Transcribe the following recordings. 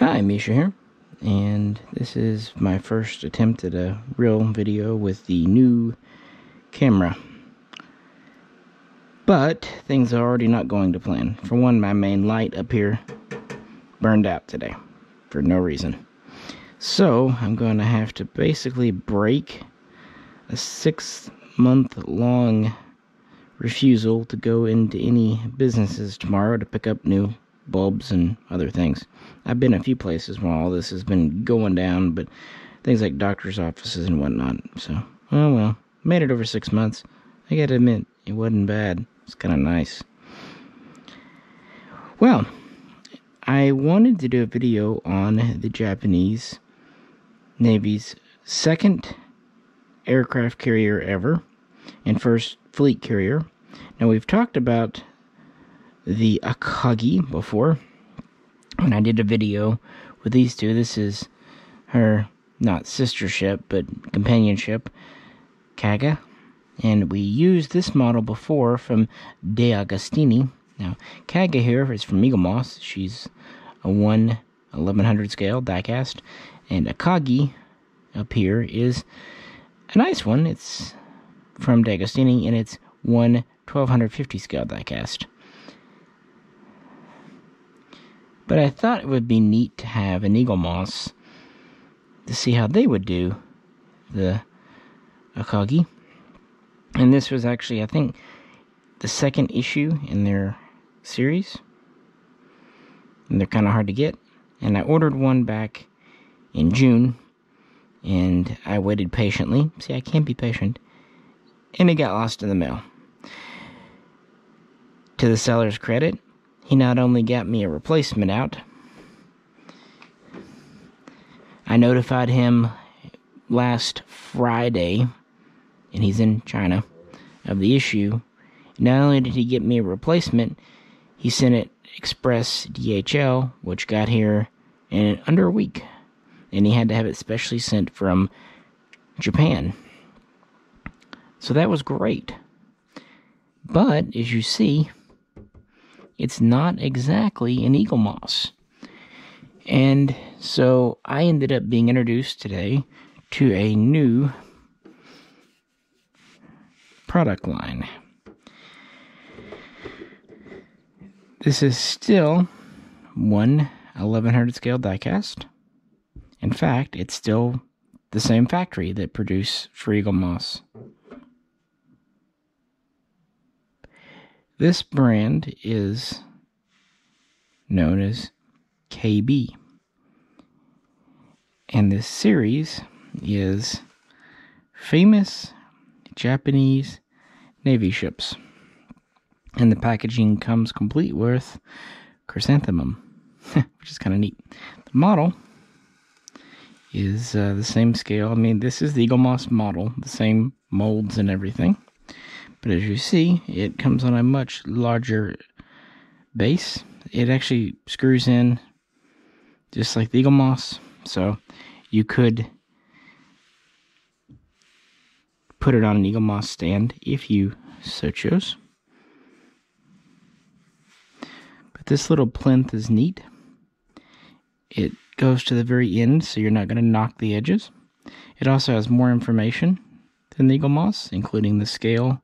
Hi, Misha here, and this is my first attempt at a real video with the new camera. But things are already not going to plan. For one, my main light up here burned out today for no reason. So I'm going to have to basically break a six month long refusal to go into any businesses tomorrow to pick up new bulbs and other things. I've been a few places while all this has been going down, but things like doctor's offices and whatnot. So, oh well, made it over six months. I gotta admit, it wasn't bad. It's kind of nice. Well, I wanted to do a video on the Japanese Navy's second aircraft carrier ever and first fleet carrier. Now, we've talked about the Akagi before. When I did a video with these two, this is her not sister ship but companionship, Kaga. And we used this model before from De Agostini. Now, Kaga here is from Eaglemoss. She's a 1 1100 scale diecast. And Akagi up here is a nice one. It's from De Agostini and it's 1 1250 scale diecast. But I thought it would be neat to have an Eaglemoss to see how they would do the Akagi. And this was actually, I think, the second issue in their series. And they're kind of hard to get. And I ordered one back in June. And I waited patiently. See, I can't be patient. And it got lost in the mail. To the seller's credit, he not only got me a replacement out, I notified him last Friday, and he's in China, of the issue. Not only did he get me a replacement, he sent it express DHL, which got here in under a week. And he had to have it specially sent from Japan. So that was great. But, as you see, it's not exactly an Eaglemoss. And so I ended up being introduced today to a new product line. This is still one 1100 scale diecast. In fact, it's still the same factory that produced for Eaglemoss. This brand is known as KB. And this series is famous Japanese Navy ships. And the packaging comes complete with chrysanthemum, which is kind of neat. The model is uh, the same scale. I mean, this is the Eaglemoss model, the same molds and everything. But as you see, it comes on a much larger base. It actually screws in just like the Eaglemoss. So you could put it on an Eaglemoss stand if you so chose. But this little plinth is neat. It goes to the very end, so you're not going to knock the edges. It also has more information than the Eaglemoss, including the scale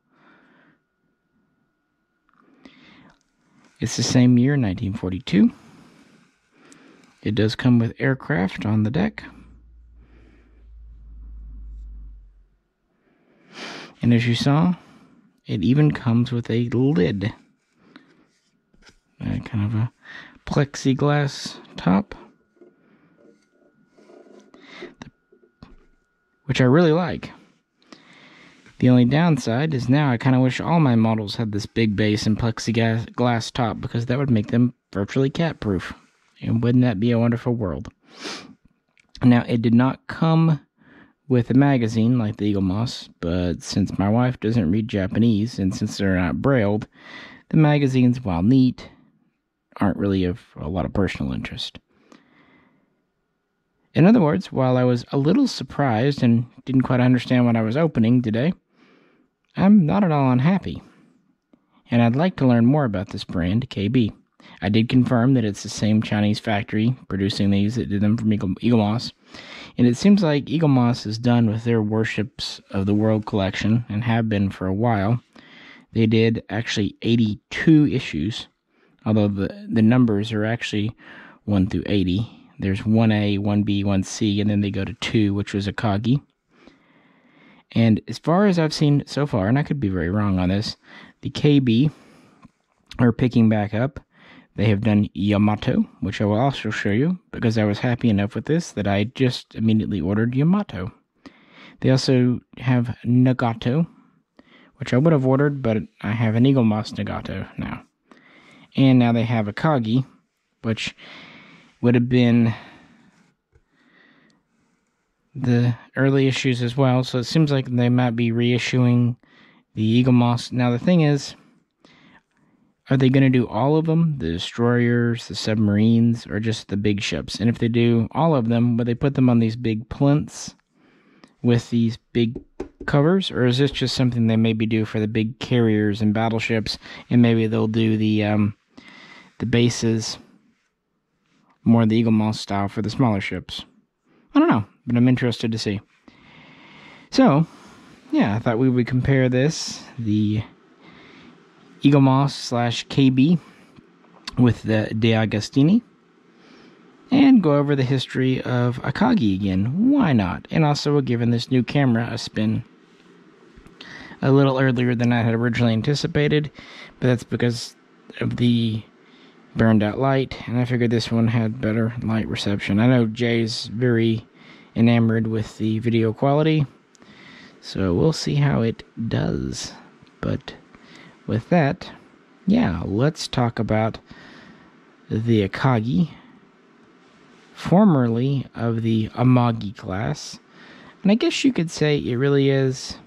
It's the same year, 1942. It does come with aircraft on the deck. And as you saw, it even comes with a lid. Uh, kind of a plexiglass top. Which I really like. The only downside is now I kind of wish all my models had this big base and plexiglass top because that would make them virtually cat proof. And wouldn't that be a wonderful world? Now, it did not come with a magazine like the Eaglemoss, but since my wife doesn't read Japanese and since they're not brailled, the magazines, while neat, aren't really of a lot of personal interest. In other words, while I was a little surprised and didn't quite understand what I was opening today, I'm not at all unhappy, and I'd like to learn more about this brand, KB. I did confirm that it's the same Chinese factory producing these that did them from Eaglemoss, And it seems like Eaglemoss is done with their Warships of the World collection and have been for a while. They did actually 82 issues, although the, the numbers are actually 1 through 80. There's 1A, 1B, 1C, and then they go to 2, which was a Akagi. And as far as I've seen so far, and I could be very wrong on this, the KB are picking back up. They have done Yamato, which I will also show you because I was happy enough with this that I just immediately ordered Yamato. They also have Nagato, which I would have ordered, but I have an Eaglemoss Nagato now. And now they have Akagi, which would have been the early issues as well. So it seems like they might be reissuing the Eaglemoss. Now the thing is, are they going to do all of them? The destroyers, the submarines, or just the big ships? And if they do all of them, would they put them on these big plinths with these big covers? Or is this just something they maybe do for the big carriers and battleships? And maybe they'll do the um, the bases more the Eaglemoss style for the smaller ships. I don't know, but I'm interested to see. So, yeah, I thought we would compare this, the Eaglemoss slash KB, with the De Agostini, and go over the history of Akagi again. Why not? And also, we're giving this new camera a spin a little earlier than I had originally anticipated, but that's because of the burned out light, and I figured this one had better light reception. I know Jay's very enamored with the video quality, so we'll see how it does. But with that, yeah, let's talk about the Akagi, formerly of the Amagi class. And I guess you could say it really is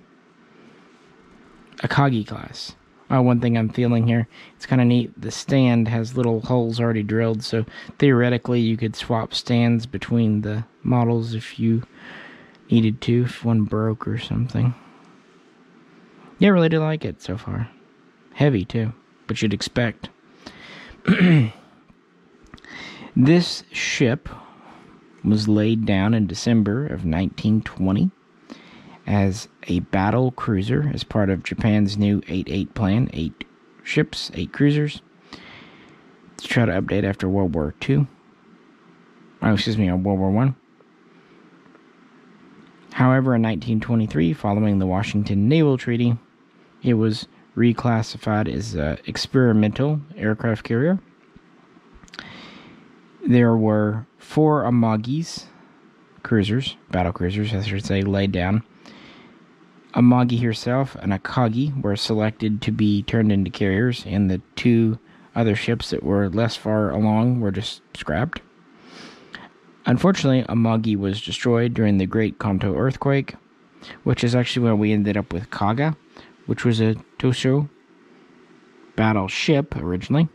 Akagi class. Uh, one thing I'm feeling here, it's kind of neat. The stand has little holes already drilled, so theoretically you could swap stands between the models if you needed to, if one broke or something. Yeah, I really do like it so far. Heavy too, but you'd expect. this ship was laid down in December of 1920 as a battle cruiser as part of Japan's new 8 8 plan eight ships, eight cruisers to try to update after World War II. Oh, excuse me, World War One. However, in 1923, following the Washington Naval Treaty, it was reclassified as an experimental aircraft carrier. There were four Amagis, cruisers, battle cruisers, as I should say, laid down Amagi herself and Akagi were selected to be turned into carriers, and the two other ships that were less far along were just scrapped. Unfortunately, Amagi was destroyed during the Great Kanto earthquake, which is actually where we ended up with Kaga, which was a Tosa battleship originally.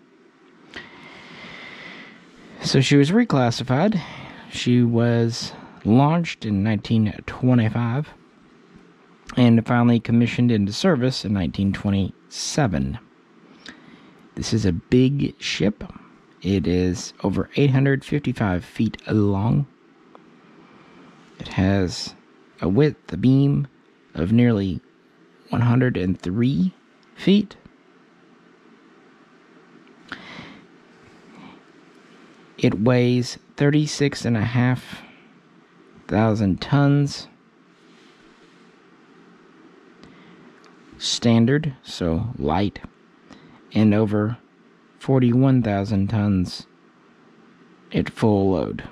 So she was reclassified. She was launched in 1925 and finally commissioned into service in 1927. This is a big ship. It is over 855 feet long. It has a width, a beam of nearly 103 feet. It weighs 36 and a half thousand tons standard, so light, and over 41,000 tons at full load.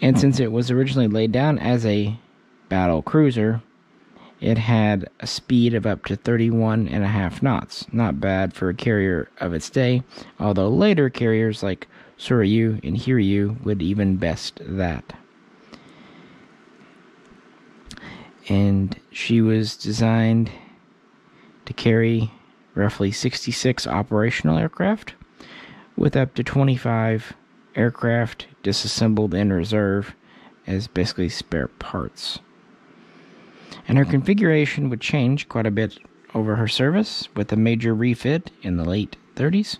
And since it was originally laid down as a battle cruiser, it had a speed of up to 31 and a half knots. Not bad for a carrier of its day, although later carriers like Soryu and Hiryu would even best that. And she was designed to carry roughly 66 operational aircraft with up to 25 aircraft disassembled in reserve as basically spare parts. And her configuration would change quite a bit over her service with a major refit in the late 30s.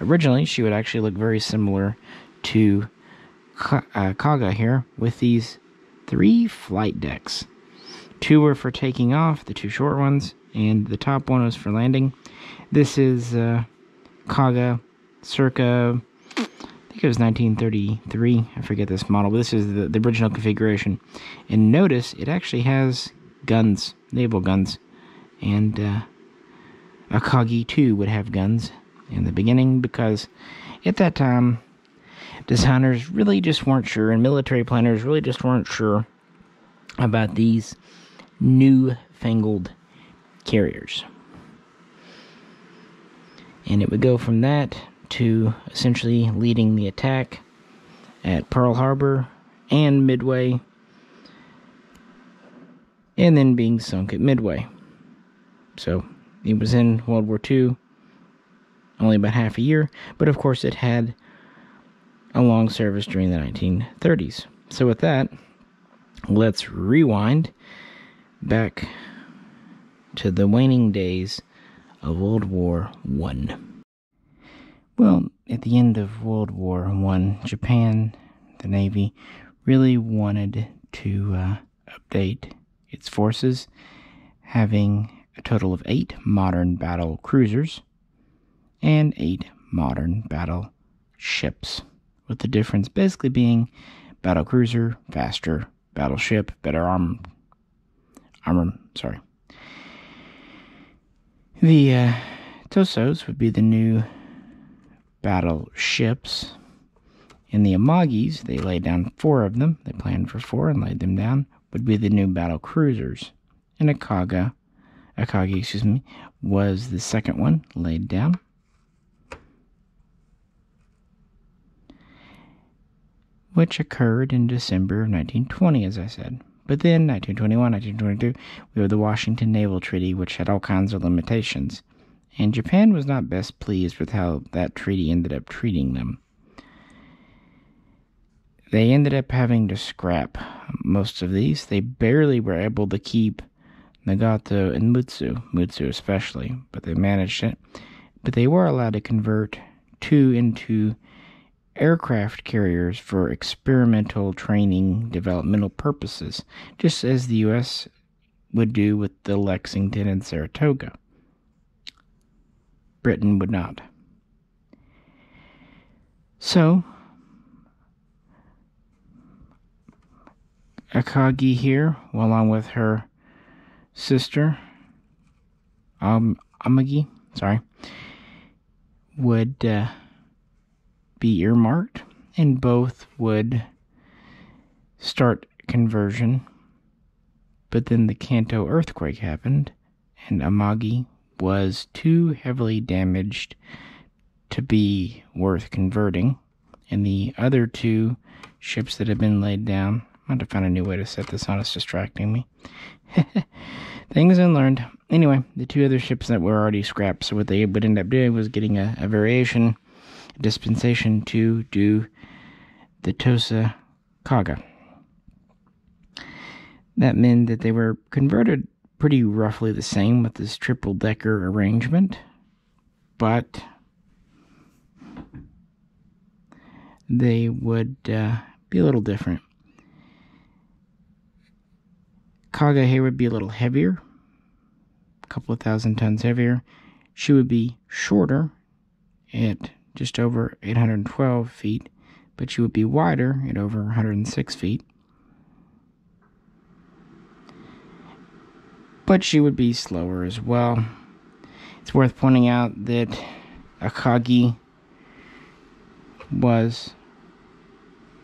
Originally, she would actually look very similar to uh, Kaga here with these three flight decks. Two were for taking off, the two short ones, and the top one was for landing. This is uh, Kaga circa, I think it was 1933. I forget this model, but this is the, the original configuration. And notice it actually has guns, naval guns, and uh, Akagi too would have guns in the beginning because at that time designers really just weren't sure, and military planners really just weren't sure about these new-fangled carriers. And it would go from that to essentially leading the attack at Pearl Harbor and Midway, and then being sunk at Midway. So it was in World War II, only about half a year, but of course it had a long service during the 1930s. So, with that, let's rewind back to the waning days of World War One. Well, at the end of World War One, Japan, the Navy, really wanted to uh, update its forces, having a total of eight modern battle cruisers and eight modern battle ships, with the difference basically being battle cruiser, faster, battleship, better arm, armor. Sorry. The uh, Tosas would be the new battleships. In the Amagis, they laid down four of them. They planned for four and laid them down. Would be the new battle cruisers. And Akaga Akagi, excuse me, was the second one laid down. Which occurred in December of 1920, as I said. But then, 1921, 1922, we had the Washington Naval Treaty, which had all kinds of limitations. And Japan was not best pleased with how that treaty ended up treating them. They ended up having to scrap most of these. They barely were able to keep Nagato, and Mutsu, Mutsu especially, but they managed it. But they were allowed to convert two into aircraft carriers for experimental training developmental purposes, just as the U.S. would do with the Lexington and Saratoga. Britain would not. So, Akagi here, along with her sister, um, Amagi, sorry, would uh, be earmarked, and both would start conversion. But then the Kanto earthquake happened, and Amagi was too heavily damaged to be worth converting. And the other two ships that had been laid down, I had to find a new way to set this on, it's distracting me. Things unlearned. Anyway, the two other ships that were already scrapped, so what they would end up doing was getting a, a variation, dispensation to do the Tosa Kaga. That meant that they were converted pretty roughly the same with this triple decker arrangement, but they would uh, be a little different. Kaga here would be a little heavier, a couple of thousand tons heavier. She would be shorter at just over 812 feet, but she would be wider at over 106 feet. But she would be slower as well. It's worth pointing out that Akagi was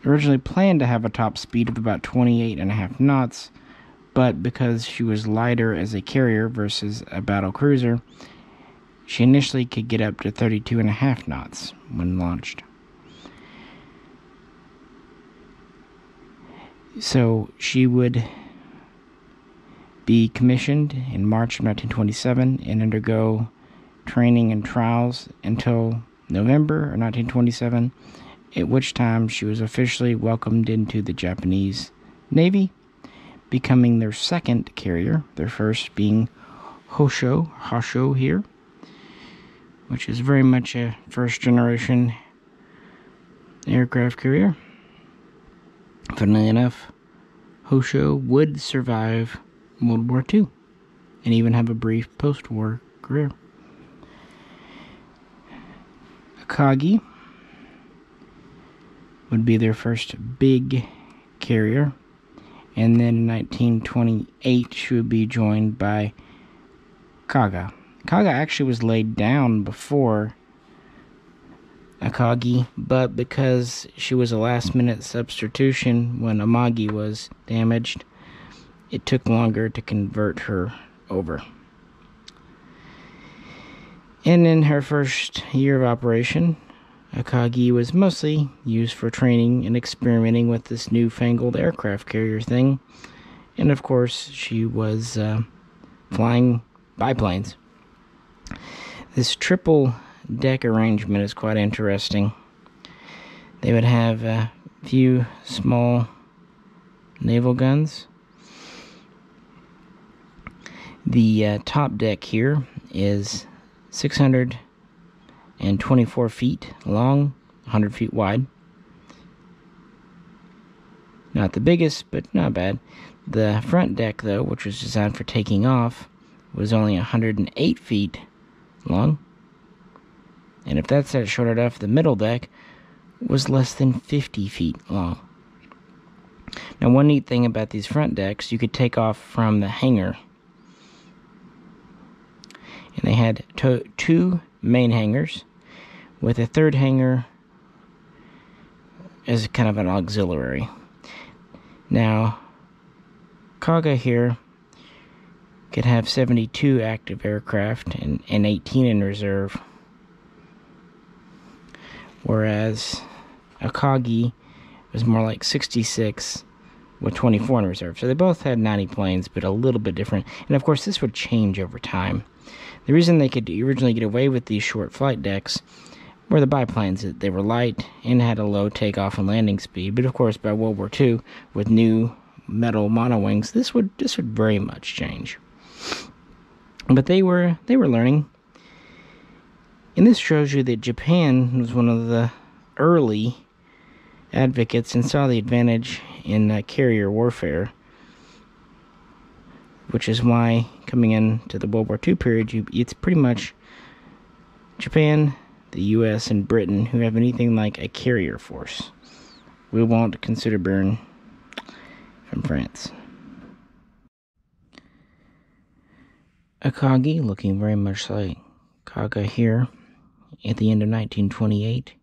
originally planned to have a top speed of about 28 and a half knots but because she was lighter as a carrier versus a battle cruiser, she initially could get up to 32 and a half knots when launched. So she would be commissioned in March of 1927 and undergo training and trials until November of 1927, at which time she was officially welcomed into the Japanese Navy becoming their second carrier, their first being Hosho, Hosho here, which is very much a first generation aircraft carrier. Funnily enough, Hosho would survive World War II and even have a brief post war career. Akagi would be their first big carrier. And then in 1928, she would be joined by Kaga. Kaga actually was laid down before Akagi, but because she was a last minute substitution when Amagi was damaged, it took longer to convert her over. And in her first year of operation, Akagi was mostly used for training and experimenting with this newfangled aircraft carrier thing. And of course, she was uh, flying biplanes. This triple deck arrangement is quite interesting. They would have a few small naval guns. The uh, top deck here is 624 feet long, 100 feet wide. Not the biggest, but not bad. The front deck, though, which was designed for taking off, was only 108 feet long. And if that's not short enough, the middle deck was less than 50 feet long. Now, one neat thing about these front decks, you could take off from the hangar. And they had to- two main hangars with a third hangar as kind of an auxiliary. Now, Kaga here could have 72 active aircraft and, and 18 in reserve whereas Akagi was more like 66 with 24 in reserve. So they both had 90 planes, but a little bit different. And of course, this would change over time. The reason they could originally get away with these short flight decks were the biplanes. They were light and had a low takeoff and landing speed. But of course, by World War II, with new metal monowings, this would this would very much change. But they were they were learning and this shows you that Japan was one of the early advocates and saw the advantage in uh, carrier warfare, which is why coming into the World War II period, you, it's pretty much Japan, the U.S., and Britain who have anything like a carrier force. We won't consider Béarn from France. Akagi looking very much like Kaga here at the end of 1928,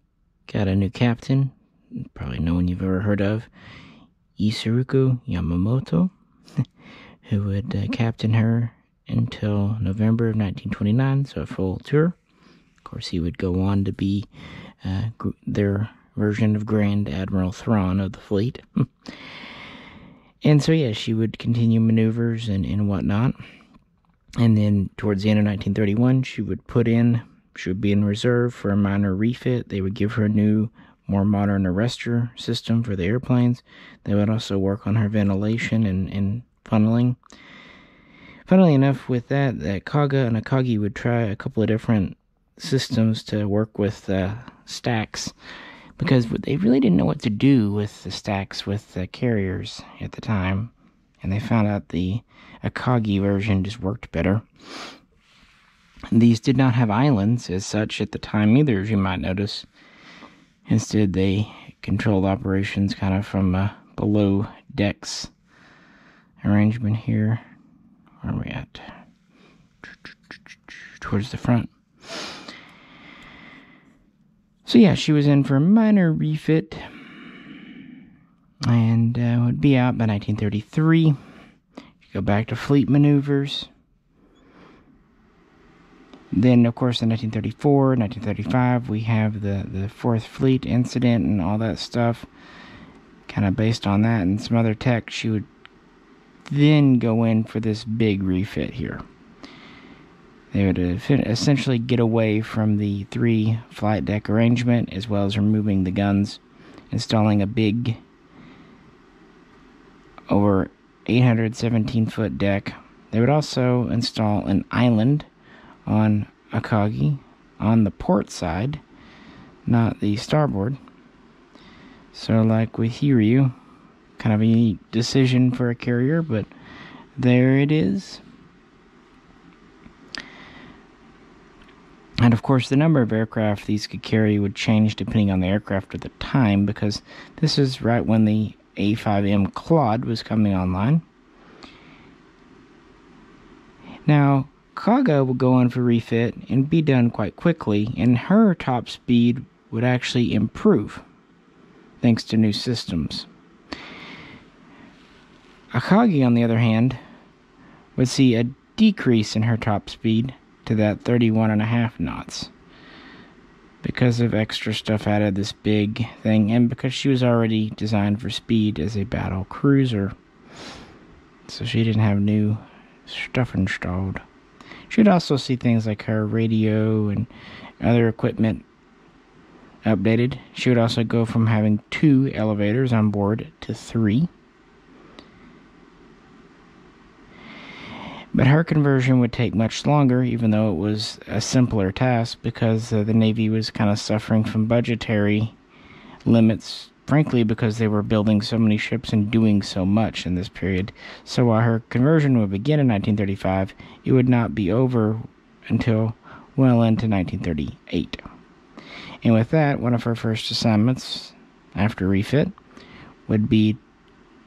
got a new captain, probably no one you've ever heard of, Isoroku Yamamoto, who would uh, captain her until November of 1929, so a full tour. Of course, he would go on to be uh, their version of Grand Admiral Thrawn of the fleet. and so, yeah, she would continue maneuvers and, and whatnot. And then towards the end of 1931, she would put in she would be in reserve for a minor refit. They would give her a new, more modern arrestor system for the airplanes. They would also work on her ventilation and, and funneling. Funnily enough, with that, that Kaga and Akagi would try a couple of different systems to work with uh, stacks because they really didn't know what to do with the stacks with the carriers at the time, and they found out the Akagi version just worked better. These did not have islands as such at the time either, as you might notice. Instead, they controlled operations kind of from a below decks arrangement here. Where are we at? Towards the front. So, yeah, she was in for a minor refit and uh, would be out by 1933. You Go back to fleet maneuvers. Then, of course, in 1934, 1935, we have the, the Fourth Fleet incident and all that stuff, kind of based on that and some other tech. She would then go in for this big refit here. They would essentially get away from the three flight deck arrangement as well as removing the guns, installing a big, over 817 foot deck They would also install an island on Akagi on the port side, not the starboard. So, like with Hiryu, kind of a unique decision for a carrier, but there it is. And of course, the number of aircraft these could carry would change depending on the aircraft at the time, because this is right when the A5M Claude was coming online. Now, Kaga would go on for refit and be done quite quickly, and her top speed would actually improve thanks to new systems. Akagi, on the other hand, would see a decrease in her top speed to that 31 and a half knots because of extra stuff out of this big thing and because she was already designed for speed as a battle cruiser. So she didn't have new stuff installed. She'd also see things like her radio and other equipment updated. She would also go from having two elevators on board to three But her conversion would take much longer, even though it was a simpler task, because uh, the Navy was kind of suffering from budgetary limits, frankly, because they were building so many ships and doing so much in this period. So while her conversion would begin in 1935, it would not be over until well into 1938. And with that, one of her first assignments after refit would be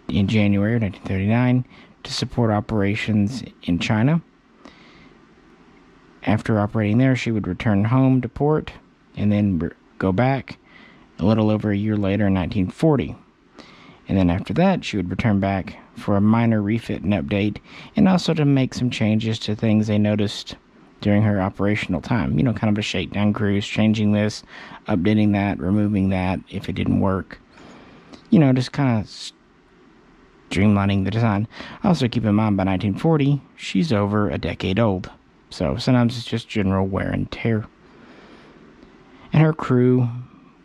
in January 1939 to support operations in China. After operating there, she would return home to port and then go back a little over a year later in 1940. And then after that, she would return back for a minor refit and update, and also to make some changes to things they noticed during her operational time. You know, kind of a shakedown cruise, changing this, updating that, removing that if it didn't work. You know, just kind of streamlining the design. Also, keep in mind by 1940, she's over a decade old, so sometimes it's just general wear and tear. And her crew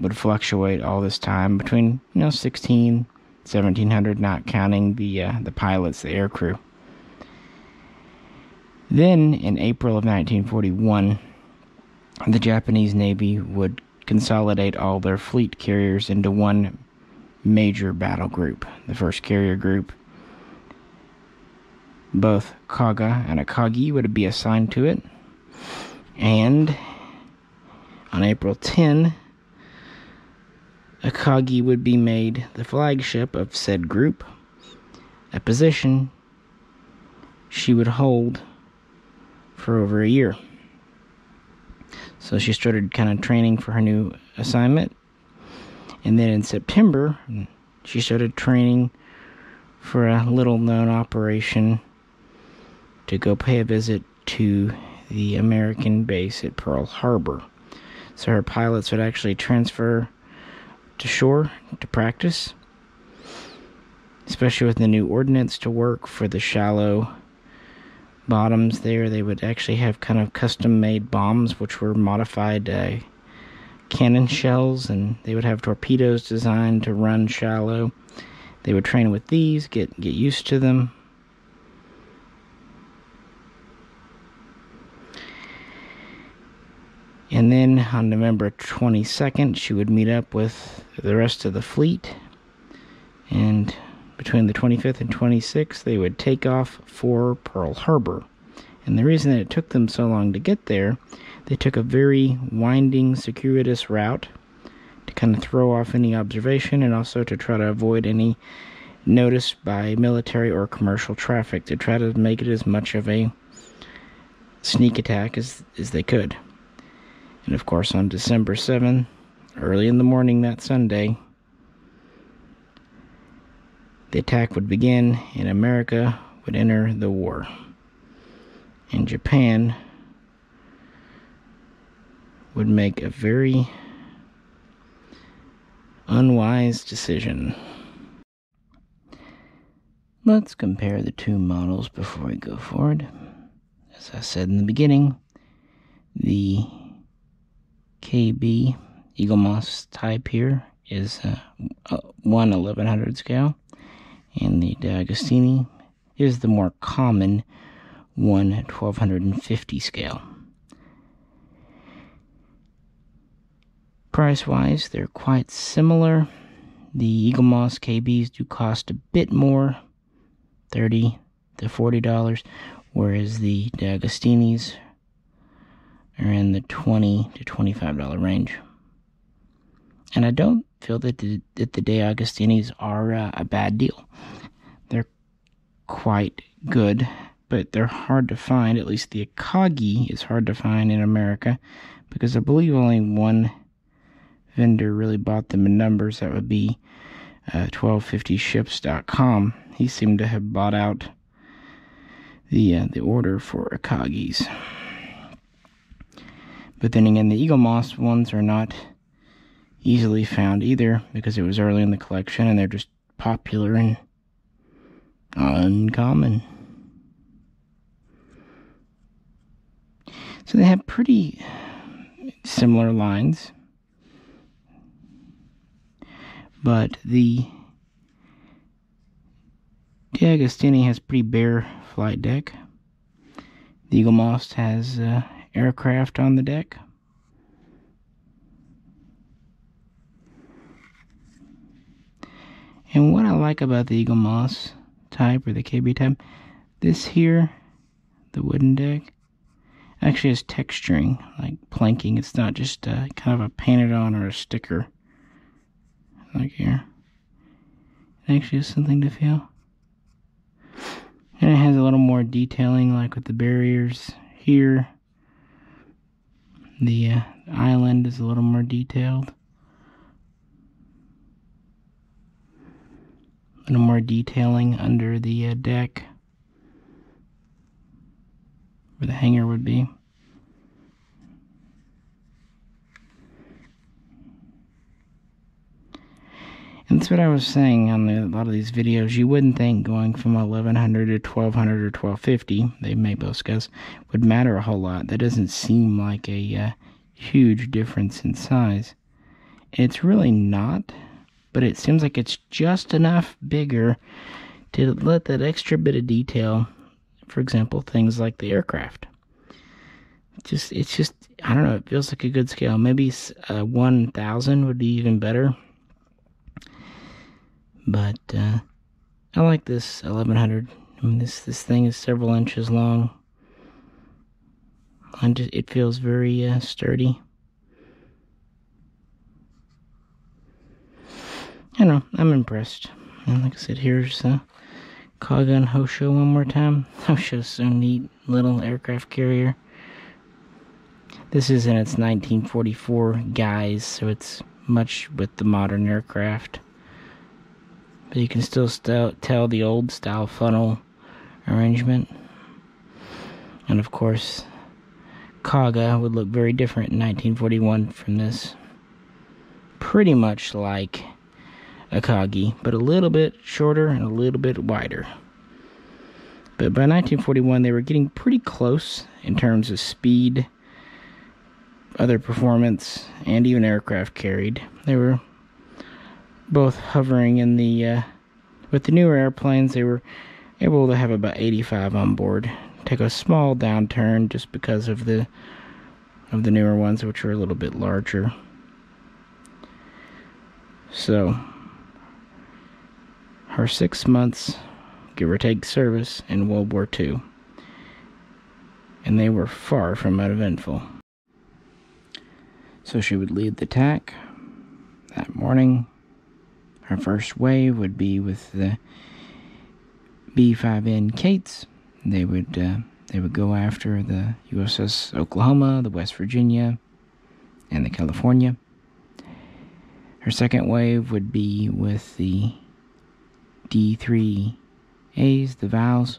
would fluctuate all this time between, you know, 16, 1700, not counting the uh, the pilots, the air crew. Then, in April of 1941, the Japanese Navy would consolidate all their fleet carriers into one major battle group, the first carrier group. Both Kaga and Akagi would be assigned to it. And on April 10, Akagi would be made the flagship of said group, a position she would hold for over a year. So she started kind of training for her new assignment and then in September, she started training for a little known operation to go pay a visit to the American base at Pearl Harbor. So her pilots would actually transfer to shore to practice, especially with the new ordnance to work for the shallow bottoms there. They would actually have kind of custom made bombs, which were modified uh, cannon shells, and they would have torpedoes designed to run shallow. They would train with these, get get used to them. And then on November 22nd, she would meet up with the rest of the fleet. And between the 25th and 26th, they would take off for Pearl Harbor. And the reason that it took them so long to get there they took a very winding, circuitous route to kind of throw off any observation and also to try to avoid any notice by military or commercial traffic to try to make it as much of a sneak attack as, as they could. And of course, on December 7, early in the morning that Sunday, the attack would begin and America would enter the war. And Japan would make a very unwise decision. Let's compare the two models before we go forward. As I said in the beginning, the KB Eaglemoss type here is a, a 1 1100 scale, and the De Agostini is the more common one 1250 scale. Price wise, they're quite similar. The Eaglemoss KBs do cost a bit more, 30 to $40, whereas the De Agostinis are in the 20 to $25 range. And I don't feel that the, that the De Agostinis are uh, a bad deal. They're quite good, but they're hard to find. At least the Akagi is hard to find in America because I believe only one vendor really bought them in numbers. That would be uh, 1250ships.com. He seemed to have bought out the uh, the order for Akagis. But then again, the Eaglemoss ones are not easily found either because it was early in the collection and they're just popular and uncommon. So they have pretty similar lines. But the De Agostini has pretty bare flight deck. The Eaglemoss has uh, aircraft on the deck. And what I like about the Eaglemoss type or the KB type, this here, the wooden deck, actually has texturing, like planking. It's not just uh, kind of a painted on or a sticker, like here. It actually has something to feel. And it has a little more detailing, like with the barriers here. The uh, island is a little more detailed. A little more detailing under the uh, deck where the hangar would be. And that's what I was saying on the, a lot of these videos. You wouldn't think going from 1100 to 1200 or 1250, they may both guess, would matter a whole lot. That doesn't seem like a uh, huge difference in size. It's really not, but it seems like it's just enough bigger to let that extra bit of detail, for example, things like the aircraft. Just, it's just, I don't know, it feels like a good scale. Maybe uh, 1000 would be even better but uh, I like this 1100. I mean, this this thing is several inches long. And just, it feels very uh, sturdy. I know, I'm impressed. And like I said, here's uh, Kaga and Hosho one more time. Hosho's so neat, little aircraft carrier. This is in its 1944 guise, so it's much with the modern aircraft but you can still st tell the old style funnel arrangement. And of course, Kaga would look very different in 1941 from this. Pretty much like Akagi, but a little bit shorter and a little bit wider. But by 1941, they were getting pretty close in terms of speed, other performance, and even aircraft carried. They were both hovering in the uh, with the newer airplanes they were able to have about 85 on board take a small downturn just because of the of the newer ones which are a little bit larger so her six months give or take service in World War II and they were far from uneventful so she would lead the attack that morning Her first wave would be with the B5N Kates. They would uh, they would go after the USS Oklahoma, the West Virginia, and the California. Her second wave would be with the D3As, the Vals,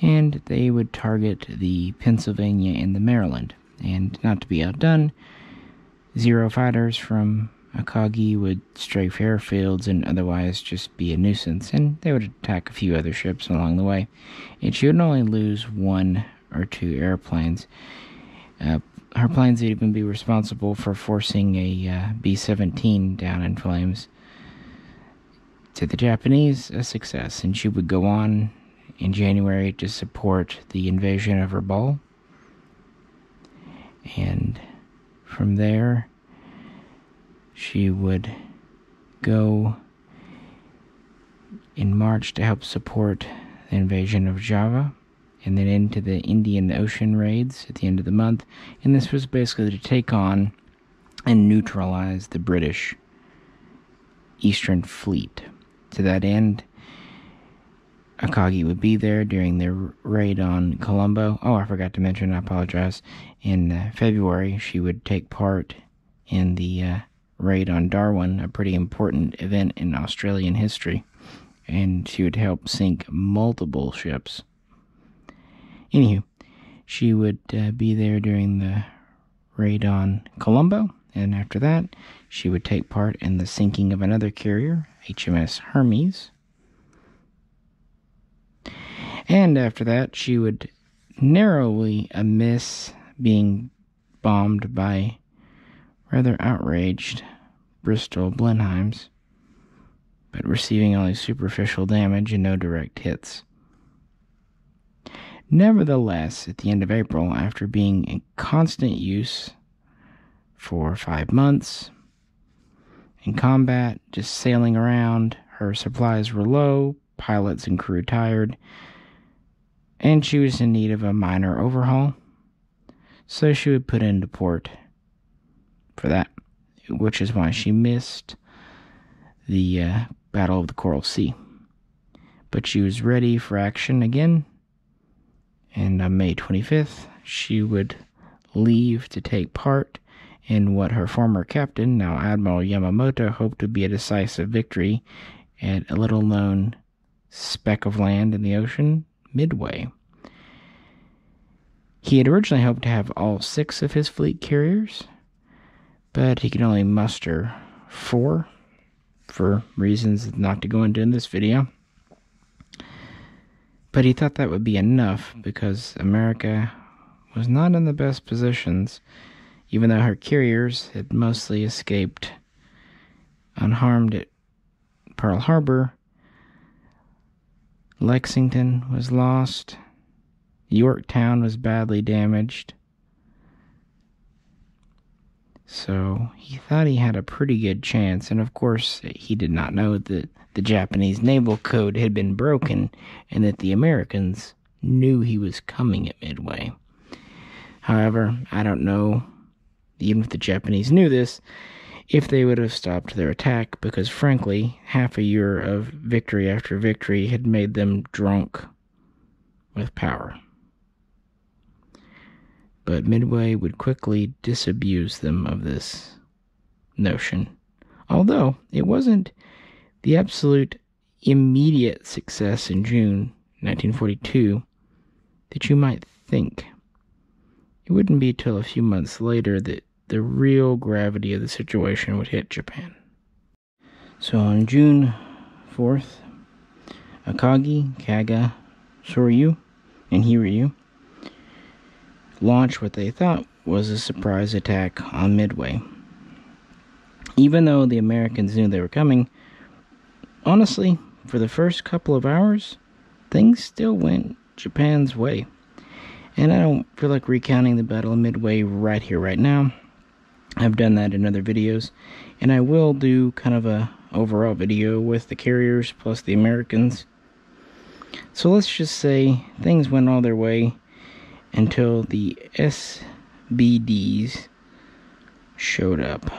and they would target the Pennsylvania and the Maryland. And not to be outdone, zero fighters from Akagi would strafe airfields and otherwise just be a nuisance, and they would attack a few other ships along the way. And she would only lose one or two airplanes. Uh, her planes would even be responsible for forcing a uh, B 17 down in flames. To the Japanese, a success, and she would go on in January to support the invasion of Rabaul. And from there, she would go in March to help support the invasion of Java and then into the Indian Ocean raids at the end of the month. And this was basically to take on and neutralize the British Eastern Fleet. To that end, Akagi would be there during the raid on Colombo. Oh, I forgot to mention, I apologize. In uh, February, she would take part in the uh, raid on Darwin, a pretty important event in Australian history. And she would help sink multiple ships. Anywho, she would uh, be there during the raid on Colombo, and after that, she would take part in the sinking of another carrier, HMS Hermes. And after that, she would narrowly miss being bombed by rather outraged Bristol Blenheims, but receiving only superficial damage and no direct hits. Nevertheless, at the end of April, after being in constant use for five months in combat, just sailing around, her supplies were low, pilots and crew tired, and she was in need of a minor overhaul. So she would put into port for that, which is why she missed the uh, Battle of the Coral Sea. But she was ready for action again, and on May 25th, she would leave to take part in what her former captain, now Admiral Yamamoto, hoped to be a decisive victory at a little known speck of land in the ocean Midway. He had originally hoped to have all six of his fleet carriers, but he could only muster four for reasons not to go into in this video. But he thought that would be enough because America was not in the best positions, even though her carriers had mostly escaped unharmed at Pearl Harbor Lexington was lost. Yorktown was badly damaged. So he thought he had a pretty good chance, and of course, he did not know that the Japanese naval code had been broken and that the Americans knew he was coming at Midway. However, I don't know, even if the Japanese knew this, if they would have stopped their attack, because frankly, half a year of victory after victory had made them drunk with power. But Midway would quickly disabuse them of this notion, although it wasn't the absolute immediate success in June 1942 that you might think. It wouldn't be till a few months later that the real gravity of the situation would hit Japan. So on June 4th, Akagi, Kaga, Soryu, and Hiryu launched what they thought was a surprise attack on Midway. Even though the Americans knew they were coming, honestly, for the first couple of hours, things still went Japan's way. And I don't feel like recounting the Battle of Midway right here, right now. I've done that in other videos, and I will do kind of a overall video with the carriers plus the Americans. So let's just say things went all their way until the SBDs showed up.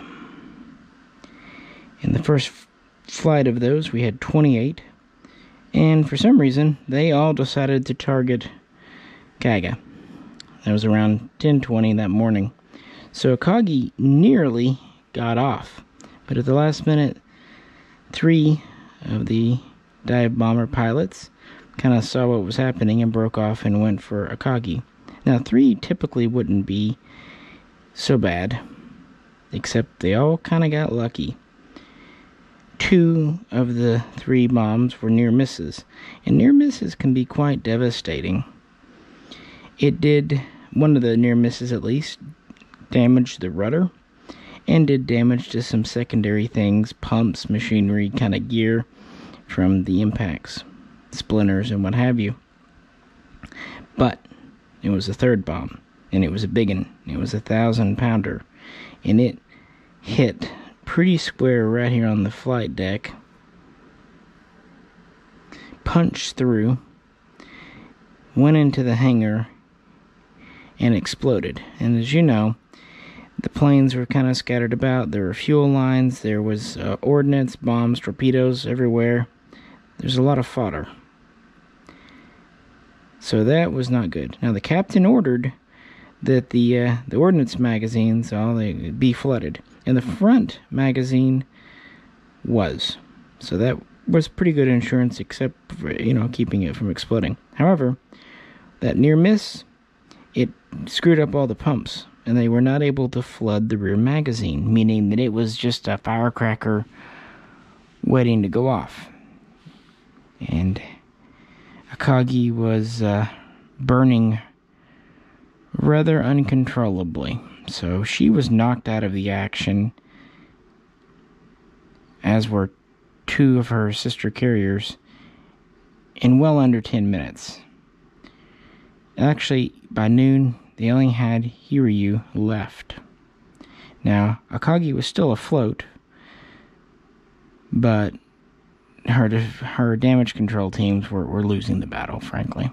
In the first flight of those, we had 28, and for some reason, they all decided to target Kaga. That was around 10:20 that morning. So Akagi nearly got off, but at the last minute, three of the dive bomber pilots kind of saw what was happening and broke off and went for Akagi. Now, three typically wouldn't be so bad, except they all kind of got lucky. Two of the three bombs were near misses, and near misses can be quite devastating. It did, one of the near misses at least, damaged the rudder and did damage to some secondary things, pumps, machinery, kind of gear from the impacts, splinters, and what have you. But it was a third bomb, and it was a big one. It was a thousand pounder, and it hit pretty square right here on the flight deck. Punched through, went into the hangar, and exploded. And as you know, the planes were kind of scattered about. There were fuel lines, there was uh, ordnance, bombs, torpedoes everywhere. There's a lot of fodder. So that was not good. Now the captain ordered that the uh, the ordnance magazines all they be flooded, and the front magazine was. So that was pretty good insurance, except for you know keeping it from exploding. However, that near miss, screwed up all the pumps, and they were not able to flood the rear magazine, meaning that it was just a firecracker waiting to go off. And Akagi was uh, burning rather uncontrollably. So she was knocked out of the action, as were two of her sister carriers, in well under 10 minutes. Actually, by noon, they only had Hiryu left. Now, Akagi was still afloat, but her her damage control teams were, were losing the battle, frankly.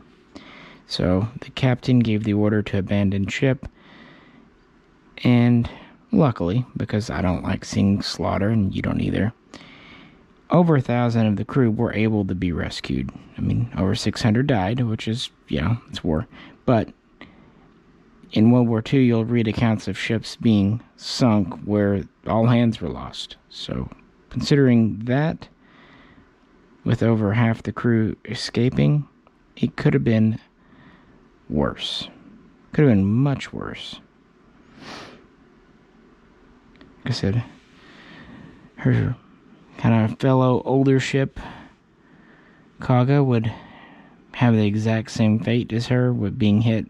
So the captain gave the order to abandon ship, and luckily, because I don't like seeing slaughter, and you don't either, over a thousand of the crew were able to be rescued. I mean, over 600 died, which is, you know, it's war. But in World War II, you'll read accounts of ships being sunk where all hands were lost. So, considering that, with over half the crew escaping, it could have been worse. Could have been much worse. Like I said, her kind of fellow older ship, Kaga, would have the exact same fate as her, with being hit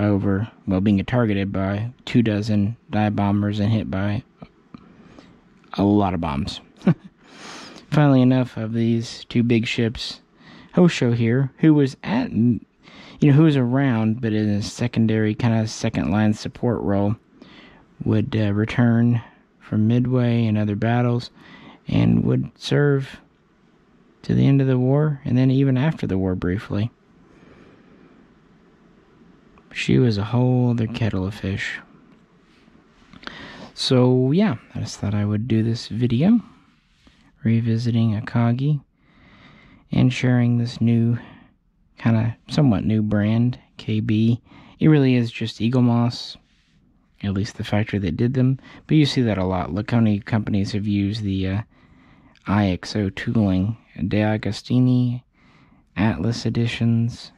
over, well, being targeted by two dozen dive bombers and hit by a lot of bombs. Finally, enough of these two big ships. Hosho here, who was at, you know, who was around, but in a secondary kind of second line support role, would uh, return from Midway and other battles, and would serve to the end of the war, and then even after the war briefly. She was a whole other kettle of fish. So, yeah, I just thought I would do this video revisiting Akagi and sharing this new, kind of somewhat new brand, KB. It really is just Eaglemoss, at least the factory that did them. But you see that a lot. Look how many companies have used the uh, IXO tooling. De Agostini, Atlas Editions,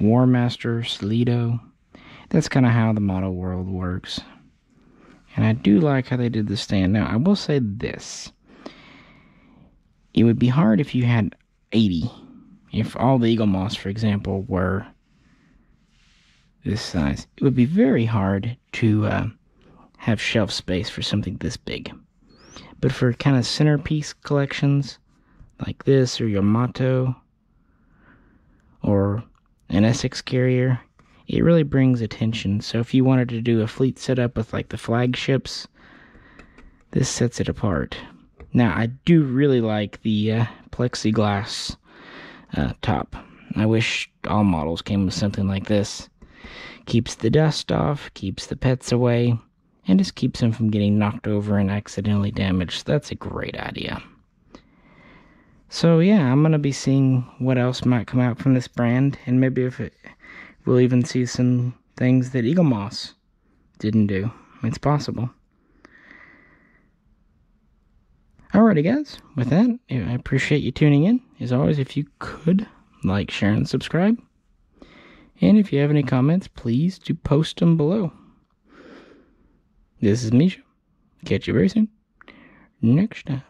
Warmaster, Slido. That's kind of how the model world works. And I do like how they did the stand. Now, I will say this. It would be hard if you had 80. If all the Eaglemoss, for example, were this size. It would be very hard to uh, have shelf space for something this big. But for kind of centerpiece collections, like this or Yamato, or an Essex carrier, it really brings attention. So if you wanted to do a fleet setup with like the flagships, this sets it apart. Now, I do really like the uh, plexiglass uh, top. I wish all models came with something like this. Keeps the dust off, keeps the pets away, and just keeps them from getting knocked over and accidentally damaged. That's a great idea. So yeah, I'm gonna be seeing what else might come out from this brand, and maybe if it, we'll even see some things that Eaglemoss didn't do. It's possible. Alrighty, guys. With that, I appreciate you tuning in. As always, if you could like, share, and subscribe. And if you have any comments, please do post them below. This is Misha. Catch you very soon. Next time.